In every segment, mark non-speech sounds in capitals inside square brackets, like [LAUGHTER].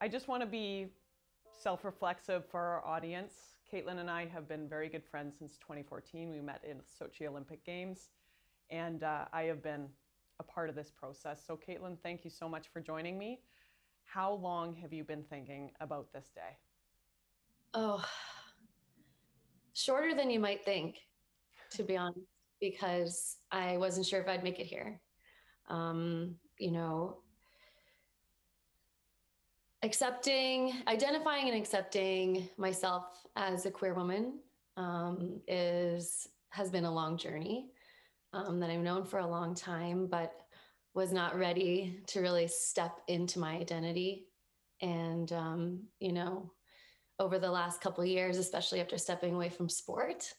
I just want to be self reflexive for our audience. Kaitlyn and I have been very good friends since 2014. We met in Sochi Olympic Games, and uh, I have been a part of this process. So, Kaitlyn, thank you so much for joining me. How long have you been thinking about this day? Oh, shorter than you might think, to be honest, because I wasn't sure if I'd make it here. Um, you know, accepting, identifying and accepting myself as a queer woman um, is has been a long journey um, that I've known for a long time, but was not ready to really step into my identity. And um, you know, over the last couple years, especially after stepping away from sport,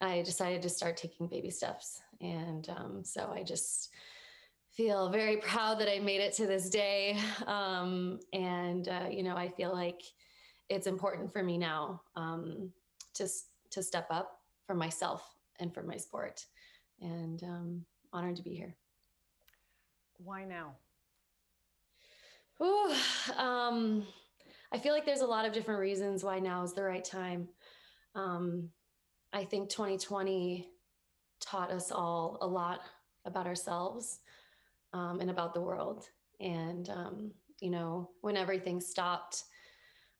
I decided to start taking baby steps. And um, so I just feel very proud that I made it to this day. Um, and, uh, you know, I feel like it's important for me now um, to, to step up for myself and for my sport. And um, honored to be here. Why now? Ooh, um, I feel like there's a lot of different reasons why now is the right time. Um, I think 2020 taught us all a lot about ourselves um, and about the world. And, um, you know, when everything stopped,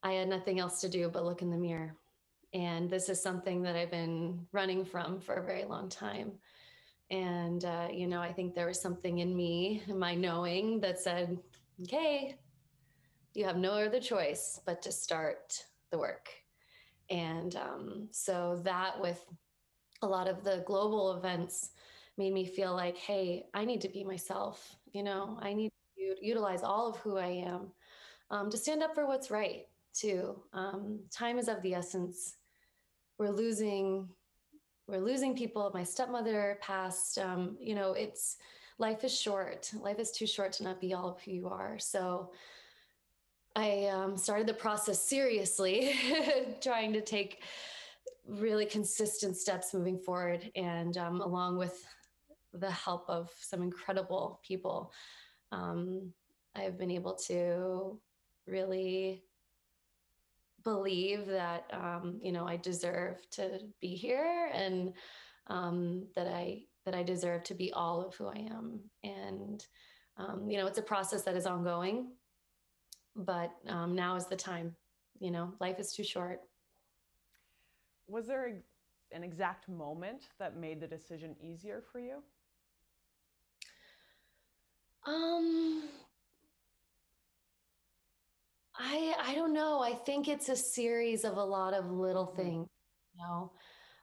I had nothing else to do but look in the mirror. And this is something that I've been running from for a very long time. And, uh, you know, I think there was something in me, in my knowing, that said, okay, you have no other choice but to start the work. And um, so that, with a lot of the global events, made me feel like, hey, I need to be myself. You know, I need to utilize all of who I am um, to stand up for what's right, too. Um, time is of the essence. We're losing. We're losing people. My stepmother passed. Um, you know, it's life is short. Life is too short to not be all of who you are. So, I um, started the process seriously, [LAUGHS] trying to take really consistent steps moving forward. And um, along with the help of some incredible people, um, I've been able to really believe that um, you know I deserve to be here and um, that I that I deserve to be all of who I am. And um, you know, it's a process that is ongoing, but um, now is the time. You know, life is too short. Was there an exact moment that made the decision easier for you? Um, I I don't know. I think it's a series of a lot of little mm-hmm. things. You know,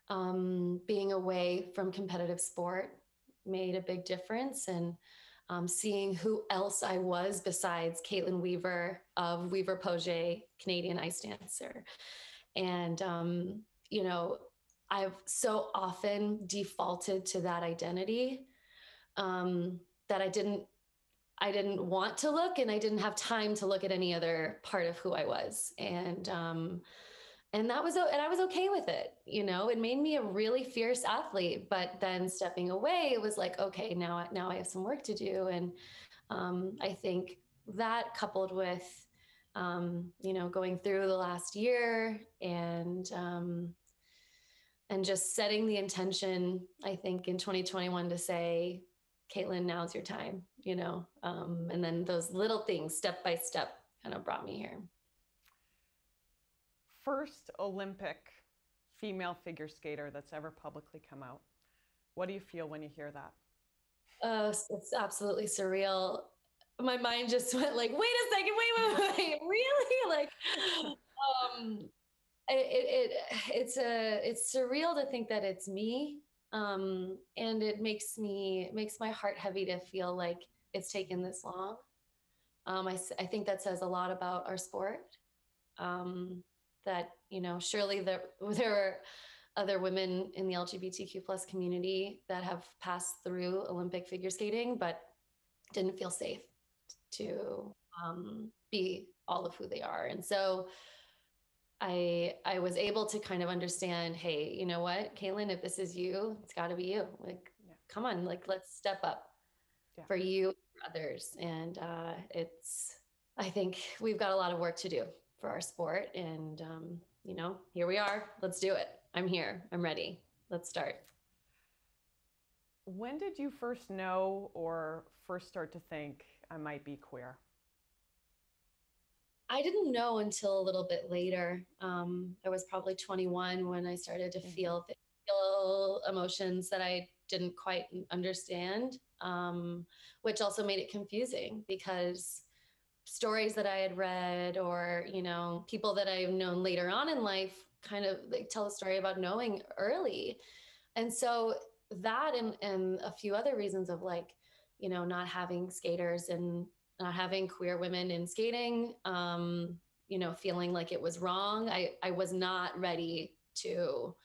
um, being away from competitive sport made a big difference, and um, seeing who else I was besides Kaitlyn Weaver of Weaver Poje, Canadian ice dancer, and um, you know, I've so often defaulted to that identity um, that I didn't I didn't want to look and I didn't have time to look at any other part of who I was. And um and that was and I was okay with it. You know, it made me a really fierce athlete, but then stepping away it was like okay, now now I have some work to do and um I think that coupled with um you know going through the last year and um and just setting the intention I think in 2021 to say Kaitlyn, now's your time, you know? Um, and then those little things, step by step, kind of brought me here. First Olympic female figure skater that's ever publicly come out. What do you feel when you hear that? Uh, it's absolutely surreal. My mind just [LAUGHS] went like, wait a second, wait, wait, wait, [LAUGHS] really? [LAUGHS] Like, um, it, it, it's a, it's surreal to think that it's me um, and it makes me it makes my heart heavy to feel like it's taken this long. Um, I, I think that says a lot about our sport. Um, that you know, surely there [LAUGHS] there are other women in the LGBTQ plus community that have passed through Olympic figure skating, but didn't feel safe to um, be all of who they are. And so I I was able to kind of understand, hey, you know what, Kaitlyn, if this is you, it's got to be you. Like, yeah. come on, like let's step up yeah. for you, for others, and uh, it's I think we've got a lot of work to do for our sport. And, um, you know, here we are. Let's do it. I'm here. I'm ready. Let's start. When did you first know or first start to think I might be queer? I didn't know until a little bit later. Um, I was probably 21 when I started to mm-hmm. feel feel emotions that I didn't quite understand, um, which also made it confusing because stories that I had read or, you know, people that I've known later on in life kind of like tell a story about knowing early. And so that and, and a few other reasons of like, you know, not having skaters and not having queer women in skating, um, you know, feeling like it was wrong. I, I was not ready to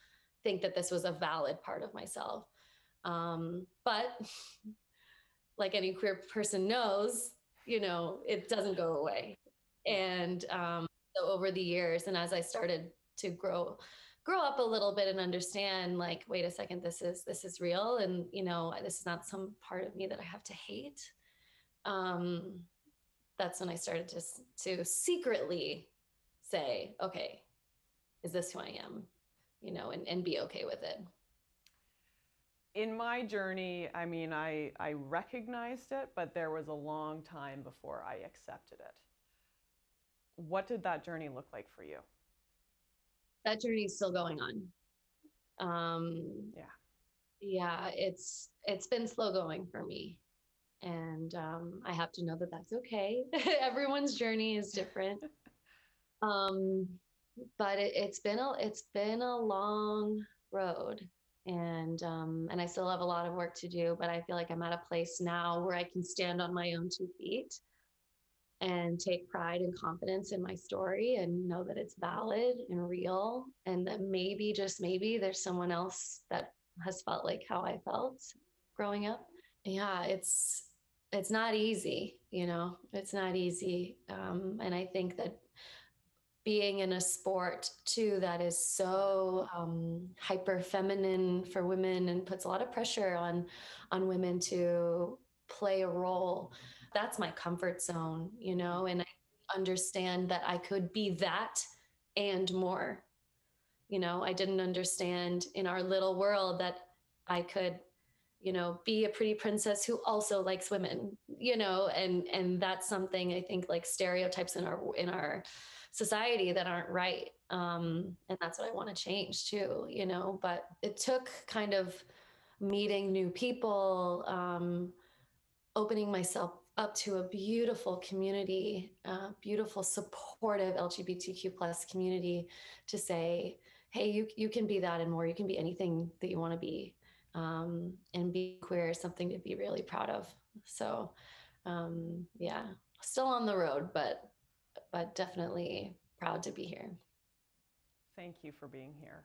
think that this was a valid part of myself. Um, but [LAUGHS] like any queer person knows, you know, it doesn't go away. And um, so over the years, and as I started to grow, grow up a little bit and understand, like, wait a second, this is this is real, and you know, this is not some part of me that I have to hate. Um, that's when I started to to secretly say, okay, is this who I am? You know, and, and be okay with it in my journey, I mean, I, I recognized it, but there was a long time before I accepted it. What did that journey look like for you? That journey is still going on. Um, yeah. Yeah, it's it's been slow going for me, and um, I have to know that that's okay. [LAUGHS] Everyone's journey is different. [LAUGHS] um, but it, it's been a it's been a long road and um, and I still have a lot of work to do, but I feel like I'm at a place now where I can stand on my own two feet and take pride and confidence in my story and know that it's valid and real, and that maybe just maybe there's someone else that has felt like how I felt growing up. Yeah, it's it's not easy, you know, it's not easy, um, and I think that being in a sport too that is so um, hyper feminine for women and puts a lot of pressure on on women to play a role that's my comfort zone you know and i understand that i could be that and more. You know i didn't understand in our little world that i could you know be a pretty princess who also likes women you know and and that's something i think like stereotypes in our in our society that aren't right. Um, and that's what I want to change too, you know. But it took kind of meeting new people, um, opening myself up to a beautiful community, uh, beautiful, supportive LGBTQ plus community to say, hey, you you can be that and more. You can be anything that you want to be. Um, and be queer is something to be really proud of. So um, yeah, still on the road, but but definitely proud to be here. Thank you for being here.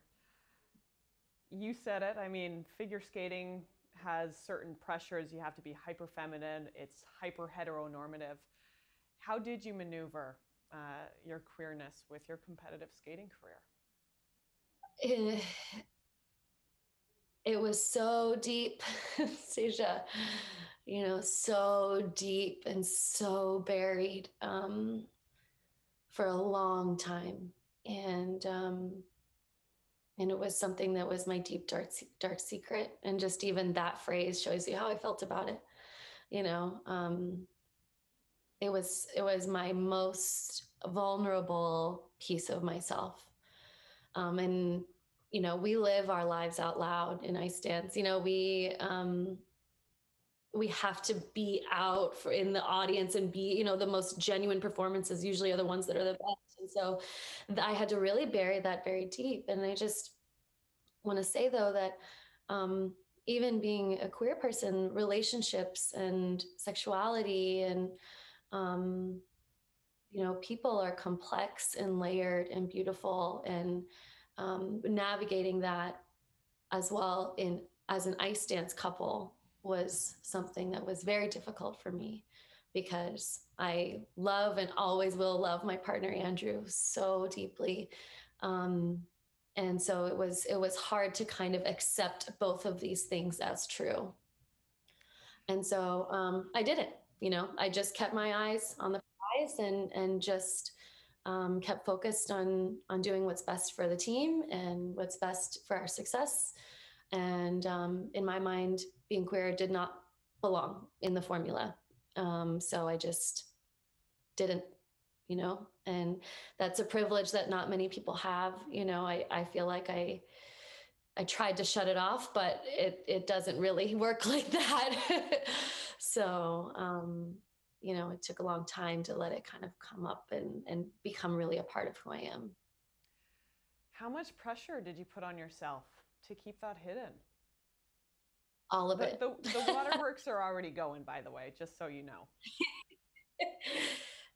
You said it. I mean, figure skating has certain pressures. You have to be hyper feminine, it's hyper heteronormative. How did you maneuver uh, your queerness with your competitive skating career? It, it was so deep, [LAUGHS] Seja, you know, so deep and so buried. Um, for a long time. And um, and it was something that was my deep dark dark secret. And just even that phrase shows you how I felt about it. You know, um, it was it was my most vulnerable piece of myself. Um, and you know, we live our lives out loud in ice dance. You know, we um, we have to be out for in the audience and be you know the most genuine performances usually are the ones that are the best. And so i had to really bury that very deep. And i just want to say though that um, even being a queer person relationships and sexuality and um, you know people are complex and layered and beautiful. And um, navigating that as well in as an ice dance couple was something that was very difficult for me because I love and always will love my partner Andrew so deeply. Um, and so it was it was hard to kind of accept both of these things as true. And so um, I did it. You know, I just kept my eyes on the prize and and just um, kept focused on on doing what's best for the team and what's best for our success. And um, in my mind, being queer did not belong in the formula. Um, so I just didn't, you know, and that's a privilege that not many people have. You know, I, I feel like I I tried to shut it off, but it it doesn't really [LAUGHS] work like that. [LAUGHS] so um, you know, it took a long time to let it kind of come up and and become really a part of who I am. How much pressure did you put on yourself to keep that hidden? All of the, it. The, the waterworks [LAUGHS] are already going, by the way, just so you know. [LAUGHS]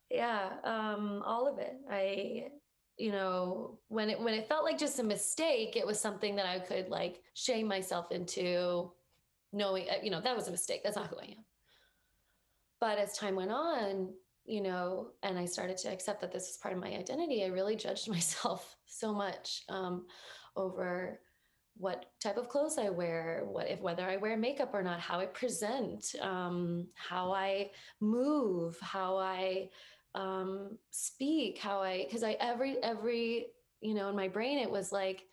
yeah, um, all of it. I you know when it when it felt like just a mistake it was something that i could like shame myself into knowing uh, you know that was a mistake that's not who i am but as time went on you know and i started to accept that this was part of my identity i really judged [LAUGHS] myself so much um, over what type of clothes i wear what if whether i wear makeup or not how i present um, how i move how i um, speak, how I, because I every every you know in my brain it was like,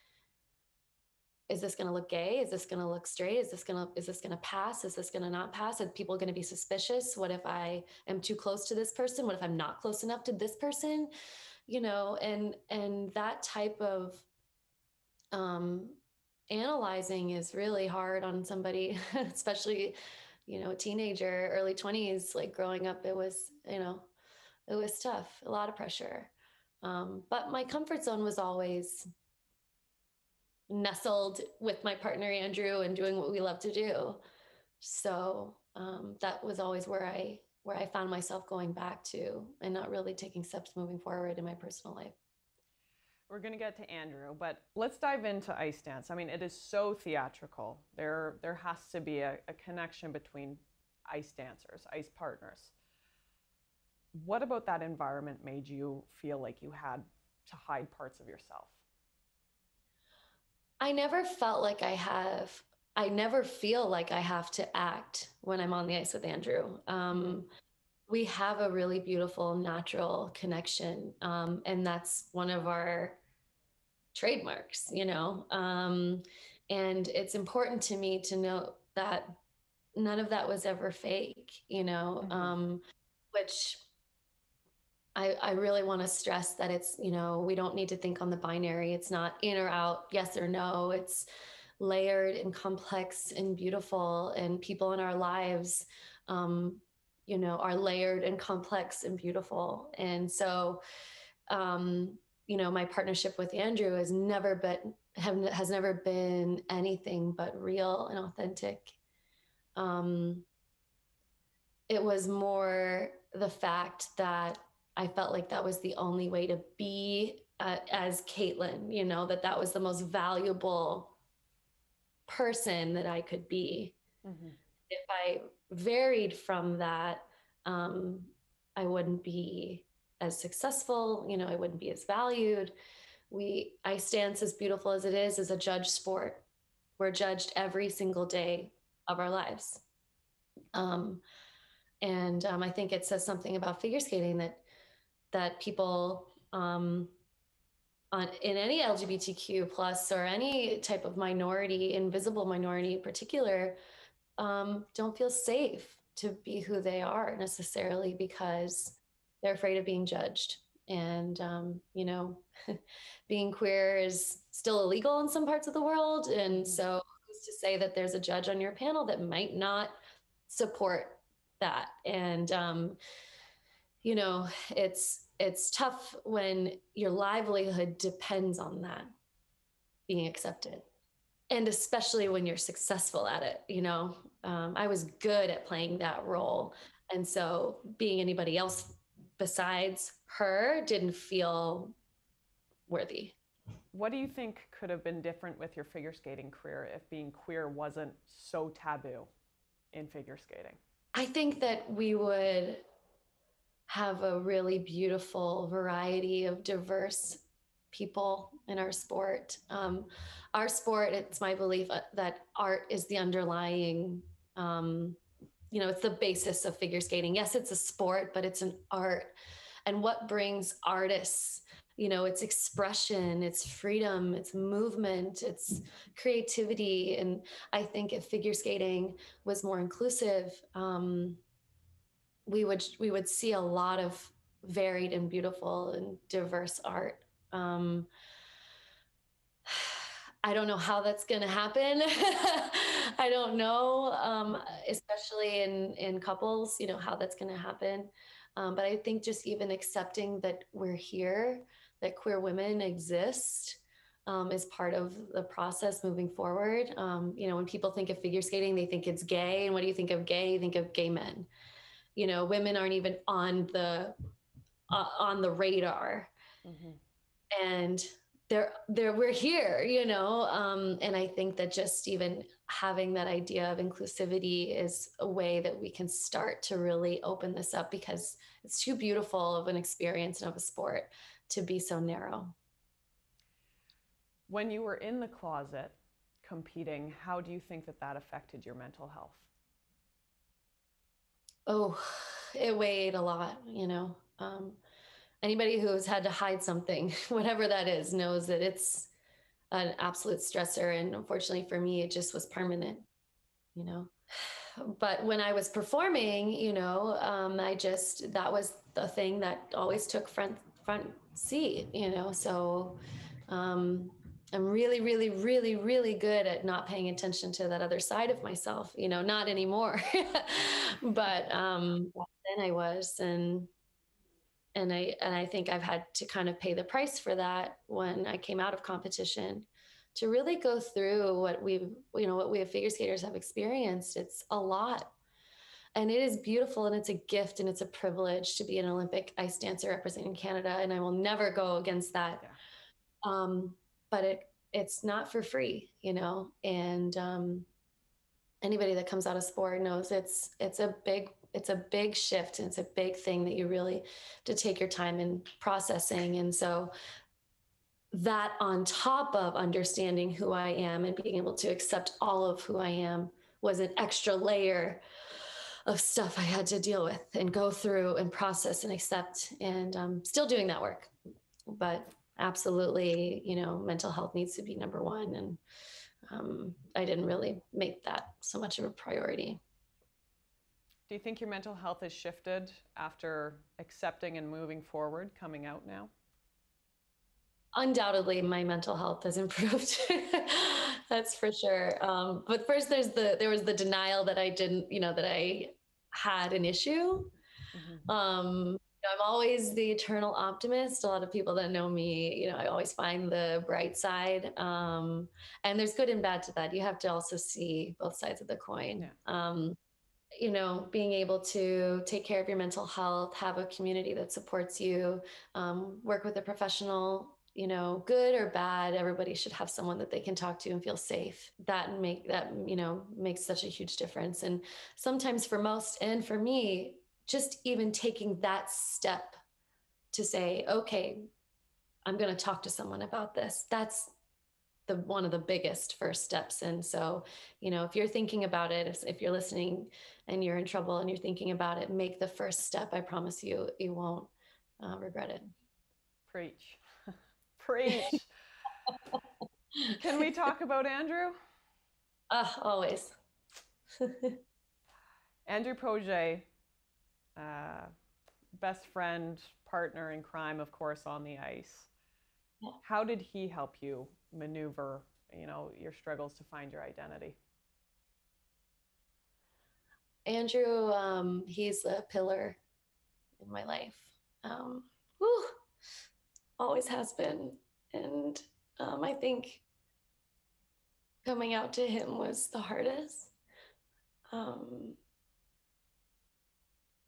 is this going to look gay? Is this going to look straight? Is this going to is this going to pass? Is this going to not pass? Are people going to be suspicious? What if I am too close to this person? What if I'm not close enough to this person? You know, and and that type of um, analyzing is really hard on somebody, [LAUGHS] especially you know, a teenager, early 20s, like growing up, it was, you know, it was tough, a lot of pressure. Um, but my comfort zone was always nestled with my partner Andrew and doing what we love to do. So um, that was always where I where I found myself going back to and not really taking steps moving forward in my personal life. We're going to get to Andrew, but let's dive into ice dance. I mean, it is so theatrical. There there has to be a, a connection between ice dancers, ice partners what about that environment made you feel like you had to hide parts of yourself? I never felt like I have, I never feel like I have to act when I'm on the ice with Andrew. Um, mm-hmm. we have a really beautiful natural connection. Um, and that's one of our trademarks, you know? Um, and it's important to me to note that none of that was ever fake, you know, mm-hmm. Um, which I, I really want to stress that it's, you know, we don't need to think on the binary. It's not in or out, yes or no. It's layered and complex and beautiful. And people in our lives, um, you know, are layered and complex and beautiful. And so, um, you know, my partnership with Andrew has never been have, has never been anything but real and authentic. Um, it was more the fact that I felt like that was the only way to be uh, as Kaitlyn, you know, that that was the most valuable person that I could be. Mm-hmm. If I varied from that, um, I wouldn't be as successful, you know, I wouldn't be as valued. We, ice dance, as beautiful as it is, is a judge sport. We're judged every single day of our lives. Um, and um, I think it says something about figure skating that that people um, on in any LGBTQ plus or any type of minority, invisible minority in particular, um, don't feel safe to be who they are necessarily because they're afraid of being judged. And um, you know, [LAUGHS] being queer is still illegal in some parts of the world, and mm-hmm. so who's to say that there's a judge on your panel that might not support that? And um, you know, it's it's tough when your livelihood depends on that being accepted. And especially when you're successful at it you know? Um, i was good at playing that role. And so being anybody else besides her didn't feel worthy. What do you think could have been different with your figure skating career if being queer wasn't so taboo in figure skating? I think that we would have a really beautiful variety of diverse people in our sport. Um, our sport, it's my belief uh, that art is the underlying um, you know, it's the basis of figure skating. Yes, it's a sport, but it's an art. And what brings artists, you know, it's expression, it's freedom, it's movement, it's creativity. And I think if figure skating was more inclusive, um, we would we would see a lot of varied and beautiful and diverse art. Um, [SIGHS] I don't know how that's going to happen. [LAUGHS] I don't know, um, especially in in couples, you know how that's going to happen. Um, but I think just even accepting that we're here, that queer women exist, um, is part of the process moving forward. Um, you know, when people think of figure skating, they think it's gay, and what do you think of gay? You think of gay men. You know, women aren't even on the uh, on the radar, mm-hmm. and there there we're here you know um, and i think that just even having that idea of inclusivity is a way that we can start to really open this up because it's too beautiful of an experience and of a sport to be so narrow. When you were in the closet competing how do you think that that affected your mental health oh it weighed a lot you know um, anybody who's had to hide something, [LAUGHS] whatever that is, knows that it's an absolute stressor. And unfortunately for me, it just was permanent, you know. [SIGHS] But when I was performing, you know, um, I just that was the thing that always took front front seat, you know. So um, I'm really, really, really, really good at not paying attention to that other side of myself. You know, not anymore, [LAUGHS] but um, then I was, and and I and I think I've had to kind of pay the price for that when I came out of competition to really go through what we've you know what we have figure skaters have experienced. It's a lot. And it is beautiful and it's a gift and it's a privilege to be an Olympic ice dancer representing Canada. And I will never go against that. Yeah. Um, but it it's not for free, you know. And um, anybody that comes out of sport knows it's it's a big it's a big shift and it's a big thing that you really to take your time in processing and so that on top of understanding who i am and being able to accept all of who i am was an extra layer of stuff i had to deal with and go through and process and accept and um, still doing that work but absolutely you know mental health needs to be number one and um, i didn't really make that so much of a priority do you think your mental health has shifted after accepting and moving forward, coming out now? Undoubtedly, my mental health has [LAUGHS] improved. That's for sure. Um, but first, there's the there was the denial that I didn't, you know, that I had an issue. Mm-hmm. Um, I'm always the eternal optimist. A lot of people that know me, you know, I always find the bright side. Um, and there's good and bad to that. You have to also see both sides of the coin. Yeah. Um, you know, being able to take care of your mental health, have a community that supports you, um, work with a professional, you know, good or bad, everybody should have someone that they can talk to and feel safe. That make that, you know, makes such a huge difference. And sometimes for most and for me, just even taking that step to say, okay, I'm going to talk to someone about this. That's the one of the biggest first steps. And so you know if you're thinking about it if, if, you're listening and you're in trouble and you're thinking about it make the first step. I promise you you won't uh, regret it. Preach. [LAUGHS] Preach. [LAUGHS] Can we talk about andrew? Uh, always. [LAUGHS] Andrew Poje, uh, best friend partner in crime of course on the ice how did he help you maneuver, you know, your struggles to find your identity? Andrew, um, he's a pillar in my life. Um, whew, always has been. And um, I think coming out to him was the hardest. Um,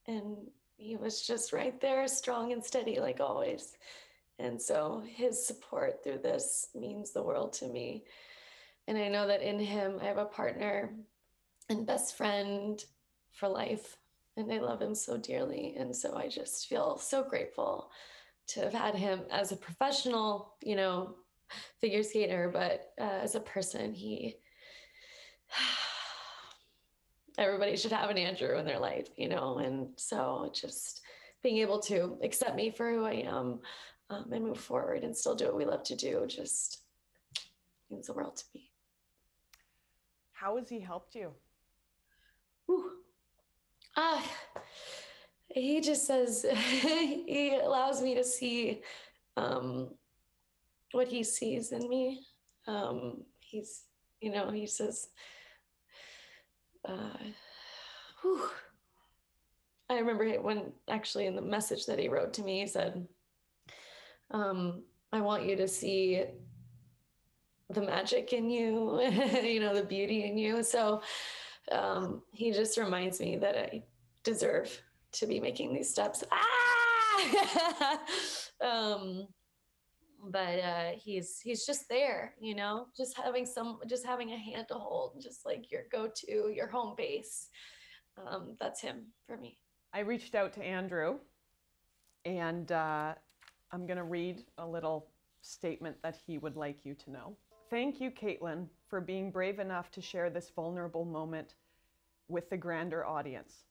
and he was just right there, strong and steady, like always. And so his support through this means the world to me. And I know that in him, I have a partner and best friend for life. And I love him so dearly. And so I just feel so grateful to have had him as a professional, you know, figure skater, but uh, as a person, he everybody should have an Andrew in their life, you know? And so just being able to accept me for who I am um, and move forward and still do what we love to do just means the world to me. How has he helped you? Whew. Ah, he just says [LAUGHS] he allows me to see um, what he sees in me. Um, he's, you know, he says, uh, whew. I remember when actually in the message that he wrote to me, he said, um, I want you to see the magic in you, [LAUGHS] you know, the beauty in you. So um, he just reminds me that I deserve to be making these steps. Ah! [LAUGHS] um, but uh, he's he's just there, you know, just having some, just having a hand to hold, just like your go-to, your home base. Um, that's him for me. I reached out to Andrew, and uh, I'm going to read a little statement that he would like you to know. Thank you, Kaitlyn, for being brave enough to share this vulnerable moment with the grander audience.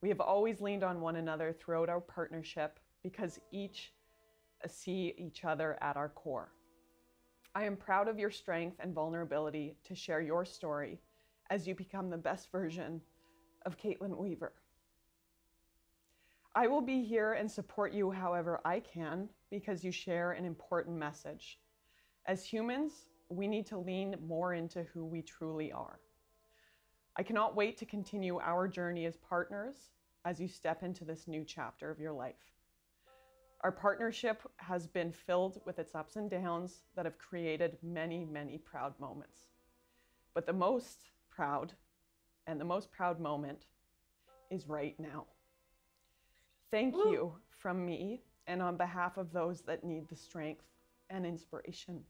We have always leaned on one another throughout our partnership because each see each other at our core. I am proud of your strength and vulnerability to share your story as you become the best version of Kaitlyn Weaver. I will be here and support you however I can because you share an important message. As humans, we need to lean more into who we truly are. I cannot wait to continue our journey as partners as you step into this new chapter of your life. Our partnership has been filled with its ups and downs that have created many, many proud moments. But the most proud and the most proud moment is right now. Thank Woo. you from me and on behalf of those that need the strength and inspiration.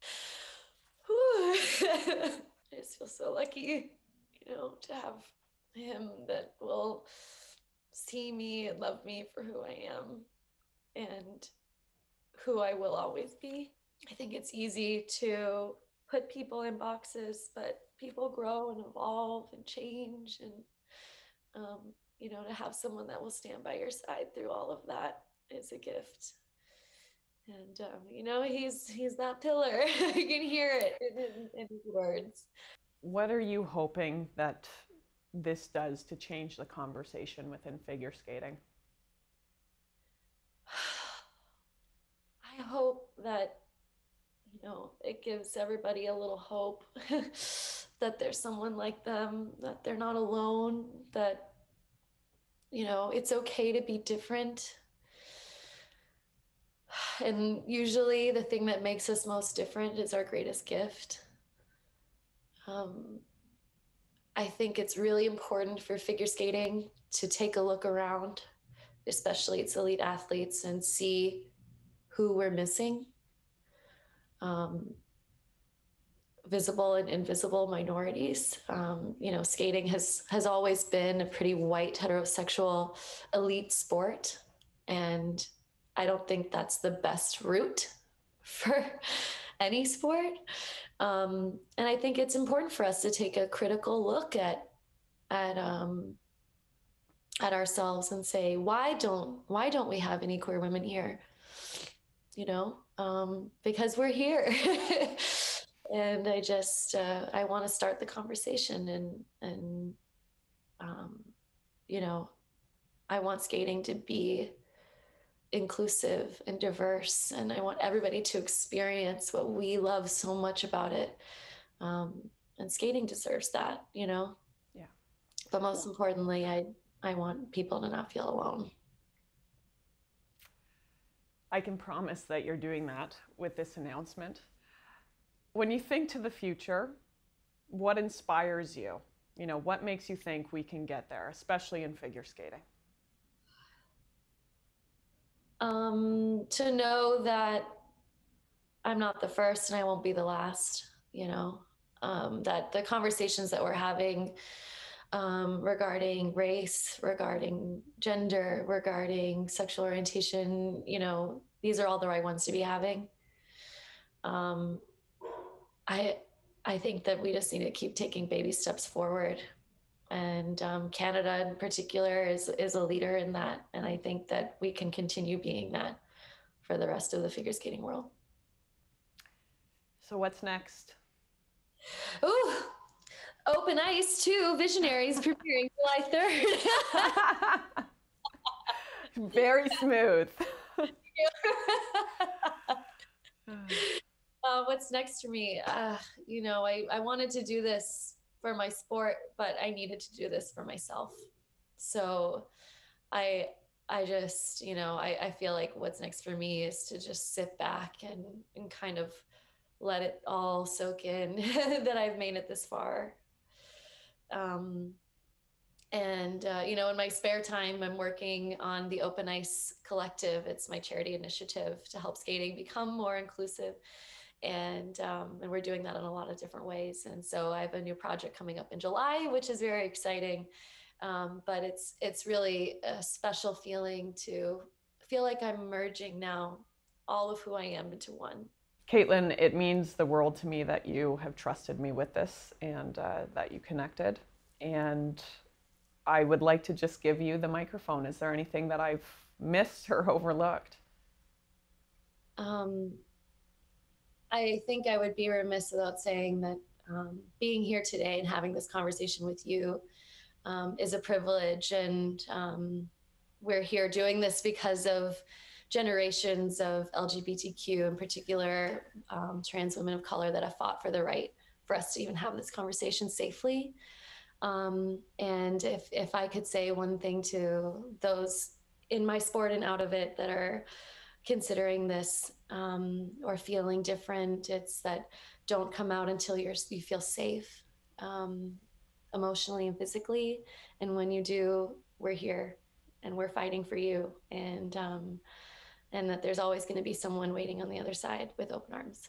[SIGHS] I just feel so lucky, you know, to have him that will see me and love me for who I am and who I will always be. I think it's easy to put people in boxes, but people grow and evolve and change. And, um, you know, to have someone that will stand by your side through all of that is a gift. And, um, you know, he's, he's that pillar. [LAUGHS] you can hear it in, in his words. What are you hoping that this does to change the conversation within figure skating? Hope that, you know, it gives everybody a little hope [LAUGHS] that there's someone like them, that they're not alone, that, you know, it's okay to be different. [SIGHS] And usually the thing that makes us most different is our greatest gift. Um, I think it's really important for figure skating to take a look around, especially its elite athletes, and see who we're missing. Um, visible and invisible minorities. Um, you know, skating has has always been a pretty white heterosexual elite sport, and I don't think that's the best route [LAUGHS] for any sport. Um, and I think it's important for us to take a critical look at at um, at ourselves and say, why don't why don't we have any queer women here? You know, um, because we're here. [LAUGHS] and I just uh, I want to start the conversation and and um, you know, I want skating to be inclusive and diverse, and I want everybody to experience what we love so much about it. Um, and skating deserves that, you know. Yeah. But most importantly, I I want people to not feel alone. I can promise that you're doing that with this announcement. When you think to the future, what inspires you? You know, what makes you think we can get there, especially in figure skating? Um, to know that I'm not the first and I won't be the last, you know, um, that the conversations that we're having um, regarding race, regarding gender, regarding sexual orientation. You know, these are all the right ones to be having. Um, I I think that we just need to keep taking baby steps forward and um, Canada in particular is is a leader in that, and I think that we can continue being that for the rest of the figure skating world. So what's next? Ooh, open ice too. Visionaries premiering July third. [LAUGHS] Very smooth. [LAUGHS] uh, what's next for me? Uh, you know, I, I wanted to do this for my sport, but I needed to do this for myself. So I I just, you know, I, I feel like what's next for me is to just sit back and, and kind of let it all soak in [LAUGHS] that I've made it this far. Um, and, uh, you know, in my spare time, I'm working on the Open Ice Collective. It's my charity initiative to help skating become more inclusive. And, um, and we're doing that in a lot of different ways. And so I have a new project coming up in July, which is very exciting. Um, but it's it's really a special feeling to feel like I'm merging now all of who I am into one. Kaitlyn, it means the world to me that you have trusted me with this and uh, that you connected. And I would like to just give you the microphone. Is there anything that I've missed or [LAUGHS] overlooked? Um, I think I would be remiss without saying that um, being here today and having this conversation with you um, is a privilege. And um, we're here doing this because of generations of LGBTQ, in particular, um, trans women of color that have fought for the right for us to even have this conversation safely. Um, and if, if I could say one thing to those in my sport and out of it that are considering this um, or feeling different, it's that don't come out until you're, you feel safe. Um, emotionally and physically. And when you do, we're here and we're fighting for you. And um, and that there's always going to be someone waiting on the other side with open arms.